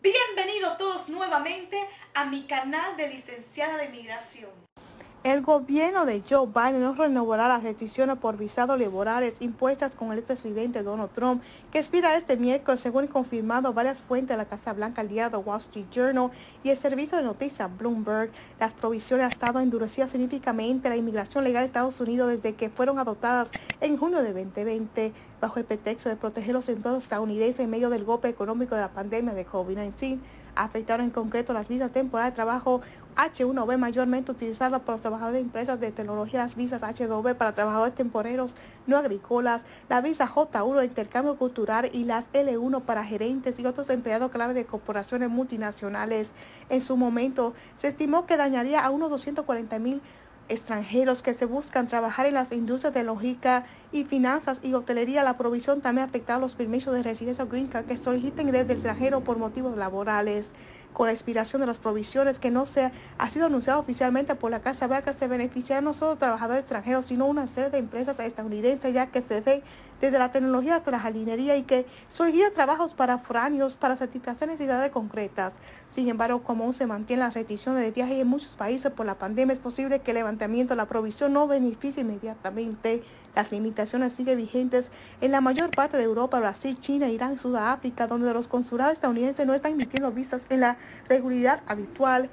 Bienvenidos todos nuevamente a mi canal de licenciada de inmigración. El gobierno de Joe Biden no renovará las restricciones por visados laborales impuestas con el presidente Donald Trump, que expira este miércoles, según confirmado varias fuentes de la Casa Blanca, el diario Wall Street Journal y el servicio de noticias Bloomberg. Las provisiones han estado endurecidas significativamente la inmigración legal de Estados Unidos desde que fueron adoptadas en junio de 2020, bajo el pretexto de proteger los empleados estadounidenses en medio del golpe económico de la pandemia de COVID-19 afectaron en concreto las visas temporales de trabajo H1B mayormente utilizadas por los trabajadores de empresas de tecnología, las visas H2B para trabajadores temporeros no agrícolas, la visa J1 de intercambio cultural y las L1 para gerentes y otros empleados clave de corporaciones multinacionales. En su momento se estimó que dañaría a unos 240 mil extranjeros que se buscan trabajar en las industrias de lógica y finanzas y hotelería. La provisión también afecta a los permisos de residencia green card que soliciten desde el extranjero por motivos laborales con la expiración de las provisiones que no se ha sido anunciado oficialmente por la Casa Blanca, se beneficiarán no solo trabajadores extranjeros, sino una serie de empresas estadounidenses, ya que se ven desde la tecnología hasta la jardinería y que solicitan trabajos para foráneos para satisfacer necesidades concretas. Sin embargo, como aún se mantiene la restricción de viaje en muchos países por la pandemia, es posible que el levantamiento de la provisión no beneficie inmediatamente. Las limitaciones siguen vigentes en la mayor parte de Europa, Brasil, China, Irán, Sudáfrica, donde los consulados estadounidenses no están emitiendo visas en la regularidad habitual.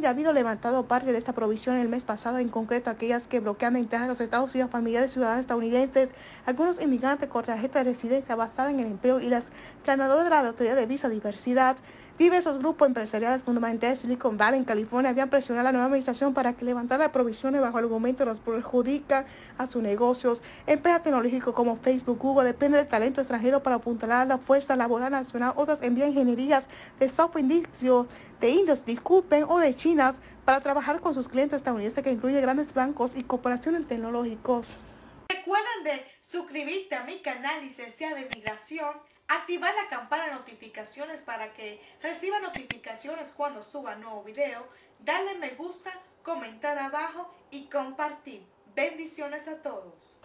Ya ha habido levantado parte de esta provisión el mes pasado, en concreto aquellas que bloquean entrada a los Estados Unidos familiares ciudadanos estadounidenses, algunos inmigrantes con tarjeta de residencia basada en el empleo y las planadoras de la Lotería de Visa Diversidad. Diversos grupos empresariales fundamentales de Silicon Valley en California habían presionado a la nueva administración para que levantara provisiones bajo el argumento de los perjudica a sus negocios. Empresas tecnológicas como Facebook, Google dependen del talento extranjero para apuntalar la fuerza laboral nacional. Otras envían ingenierías de software indicios de indios, disculpen, o de chinas para trabajar con sus clientes estadounidenses que incluye grandes bancos y corporaciones tecnológicos. Recuerden de suscribirte a mi canal Licenciada de Inmigración, activar la campana de notificaciones para que reciba notificaciones cuando suba nuevo video, darle me gusta, comentar abajo y compartir. Bendiciones a todos.